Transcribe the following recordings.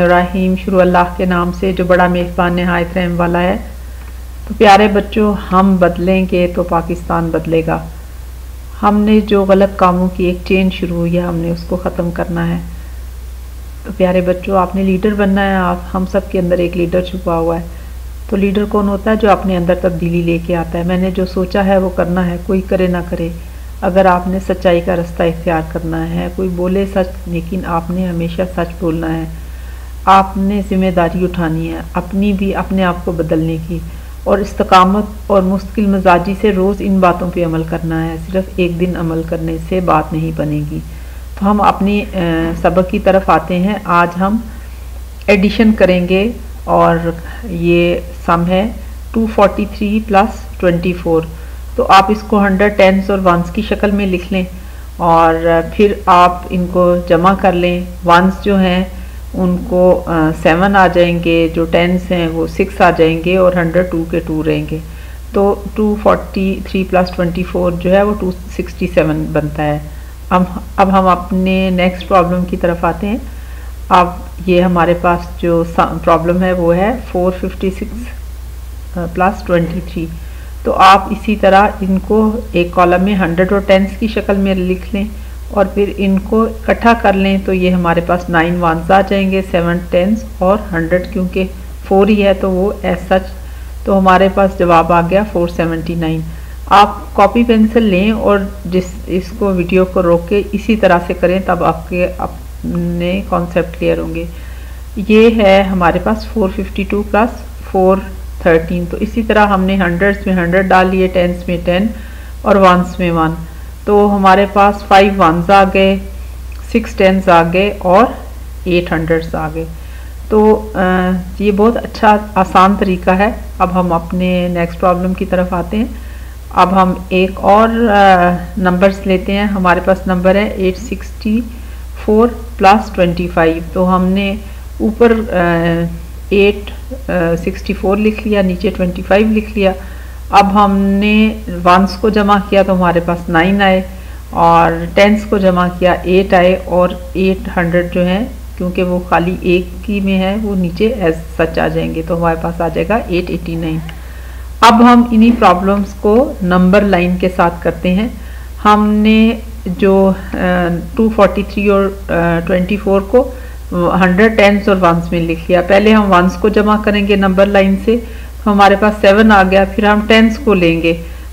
रहीम, शुरू अल्लाह के नाम से, जो बड़ा मेज़बान नहायत रहम वाला है। तो प्यारे बच्चों, हम बदलेंगे तो पाकिस्तान बदलेगा। हमने जो गलत कामों की, एक चेन शुरू हुई है, हमने उसको ख़त्म करना है। तो प्यारे बच्चों, आपने लीडर बनना है, आप, हम सब के अंदर एक लीडर छुपा हुआ है। तो लीडर कौन होता है जो अपने अंदर तब्दीली लेके आता है? मैंने जो सोचा है, वो करना है, कोई करे ना करे। अगर आपने सच्चाई का रास्ता इख्तियार करना है, कोई बोले सच, लेकिन आपने हमेशा सच बोलना है। आपने ज़िम्मेदारी उठानी है, अपनी भी, अपने आप को बदलने की। और इस्तकामत और मुश्किल मजाजी से रोज़ इन बातों पे अमल करना है, सिर्फ़ एक दिन अमल करने से बात नहीं बनेगी। तो हम अपनी सबक की तरफ़ आते हैं। आज हम एडिशन करेंगे और ये सम है 243 प्लस 24 तो आप इसको 100 टेंस और वंस की शक्ल में लिख लें और फिर आप इनको जमा कर लें। वंस जो हैं उनको सेवन आ जाएँगे, जो टेंस हैं, वो सिक्स आ जाएँगे और हंड्रेड टू के टू रहेंगे। तो two forty three plus twenty four जो है, वो टू सिक्सटी सेवन बनता है। अब अब हम अपने नेक्स्ट प्रॉब्लम की तरफ़ आते हैं। अब ये हमारे पास जो प्रॉब्लम है, वो है four fifty six plus twenty three तो आप इसी तरह इनको एक कॉलम में हंड्रेड और टेंस की शक्ल में लिख लें। और फिर इनको इकट्ठा कर लें तो ये हमारे पास नाइन वंस आ जाएँगे सेवन टेंस और हंड्रेड क्योंकि फोर ही है तो वो एज सच तो हमारे पास जवाब आ गया फोर सेवेंटी नाइन आप कॉपी पेंसिल लें और जिस, इसको वीडियो को रोक के इसी तरह से करें, तब आपके अपने कॉन्सेप्ट क्लियर होंगे. ये है हमारे पास 452 प्लस 413 तो इसी तरह हमने हंड्रेड्स में हंड्रेड डाल लिए टेंस में टेन और वंस में वन तो हमारे पास फाइव वंस आ गए सिक्स टेंस आ गए और एट हंड्रेड्स आ गए। तो ये बहुत अच्छा आसान तरीका है। अब हम अपने नेक्स्ट प्रॉब्लम की तरफ़ आते हैं। अब हम एक और नंबर्स लेते हैं। हमारे पास नंबर है eight sixty four plus twenty five तो हमने ऊपर एट सिक्सटी फोर लिख लिया, नीचे ट्वेंटी फाइव लिख लिया। अब हमने वंस को जमा किया तो हमारे पास नाइन आए और टेंस को जमा किया एट आए और एट हंड्रेड जो है, क्योंकि वो खाली एक की में है, वो नीचे एज सच आ जाएँगे तो हमारे पास आ जाएगा एट एटी नाइन अब हम इन्हीं प्रॉब्लम्स को नंबर लाइन के साथ करते हैं। हमने जो टू फोर्टी थ्री और ट्वेंटी फोर को हंड्रेड टेंस और वंस में लिख लिया। पहले हम वंस को जमा करेंगे नंबर लाइन से हमारे पास सेवन आ गया, फिर हम टेंस को लेंगे।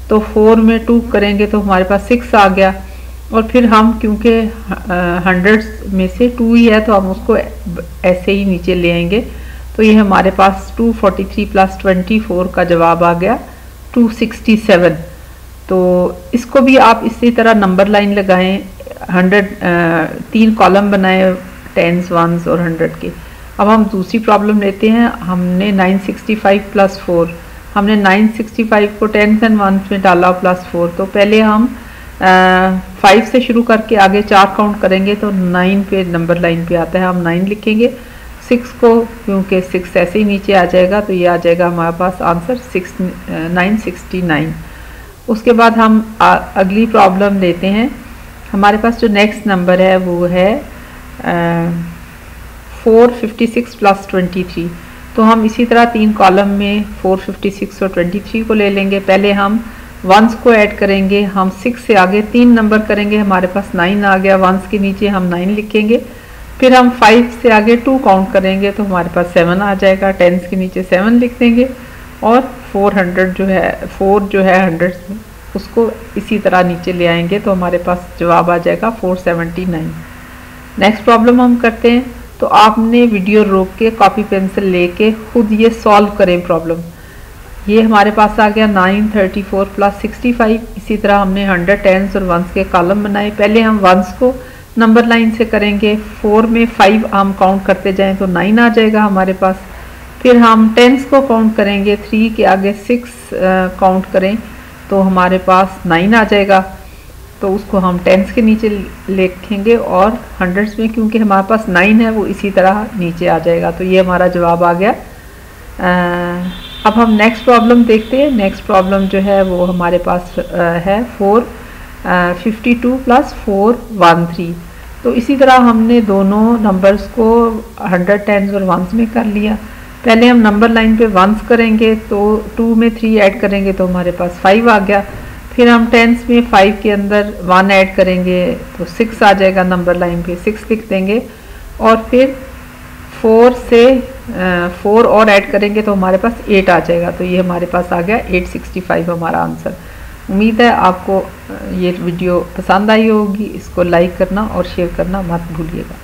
तो फोर में टू करेंगे तो हमारे पास सिक्स आ गया। और फिर हम, क्योंकि हंड्रेड में से टू ही है तो हम उसको ऐसे ही नीचे ले आएँगे। तो ये हमारे पास two forty three plus twenty four का जवाब आ गया टू सिक्सटी सेवन तो इसको भी आप इसी तरह नंबर लाइन लगाएँ हंड्रेड तीन कॉलम बनाएँ टेंस वंस और हंड्रेड के। अब हम दूसरी प्रॉब्लम लेते हैं। हमने 965 प्लस फोर हमने 965 को टेंथ एंड वंथ में डाला प्लस फोर तो पहले हम फाइव से शुरू करके आगे चार काउंट करेंगे तो नाइन पे नंबर लाइन पे आता है। हम नाइन लिखेंगे। सिक्स को क्योंकि सिक्स ऐसे ही नीचे आ जाएगा तो ये आ जाएगा हमारे पास answer six nine sixty nine उसके बाद हम आ, अगली प्रॉब्लम लेते हैं। हमारे पास जो नेक्स्ट नंबर है वो है आ, four fifty six plus twenty three. तो हम इसी तरह तीन कॉलम में फोर फिफ्टी सिक्स और ट्वेंटी थ्री को ले लेंगे। पहले हम वंस को ऐड करेंगे। हम सिक्स से आगे तीन नंबर करेंगे। हमारे पास नाइन आ गया। वंस के नीचे हम नाइन लिखेंगे। फिर हम फाइव से आगे टू काउंट करेंगे तो हमारे पास सेवन आ जाएगा। टेंस के नीचे सेवन लिख देंगे और फोर हंड्रेड जो है, फोर जो है हंड्रेड, उसको इसी तरह नीचे ले आएँगे तो हमारे पास जवाब आ जाएगा four seventy nine. Next problem हम करते हैं। तो आपने वीडियो रोक के कॉपी पेंसिल लेके खुद ये सॉल्व करें प्रॉब्लम ये हमारे पास आ गया 934 प्लस 65 इसी तरह हमने 100 टेंस और वंस के कॉलम बनाए. पहले हम वंस को नंबर लाइन से करेंगे. फोर में फाइव हम काउंट करते जाएँ तो नाइन आ जाएगा हमारे पास. फिर हम टेंस को काउंट करेंगे. थ्री के आगे सिक्स काउंट करें तो हमारे पास नाइन आ जाएगा. तो उसको हम टेंस के नीचे लिखेंगे और हंड्रेड्स में क्योंकि हमारे पास नाइन है वो इसी तरह नीचे आ जाएगा। तो ये हमारा जवाब आ गया। आ, अब हम नेक्स्ट प्रॉब्लम देखते हैं। नेक्स्ट प्रॉब्लम जो है वो हमारे पास है four fifty two plus four one three तो इसी तरह हमने दोनों नंबर्स को हंड्रेड टेंस और वंस में कर लिया। पहले हम नंबर लाइन पे वंस करेंगे तो टू में थ्री ऐड करेंगे तो हमारे पास फाइव आ गया। फिर हम टेंस में फाइव के अंदर वन ऐड करेंगे तो सिक्स आ जाएगा नंबर लाइन पे सिक्स लिख देंगे। और फिर फोर से फोर और ऐड करेंगे तो हमारे पास एट आ जाएगा। तो ये हमारे पास आ गया एट सिक्सटी फाइव हमारा आंसर उम्मीद है आपको ये वीडियो पसंद आई होगी। इसको लाइक करना और शेयर करना मत भूलिएगा।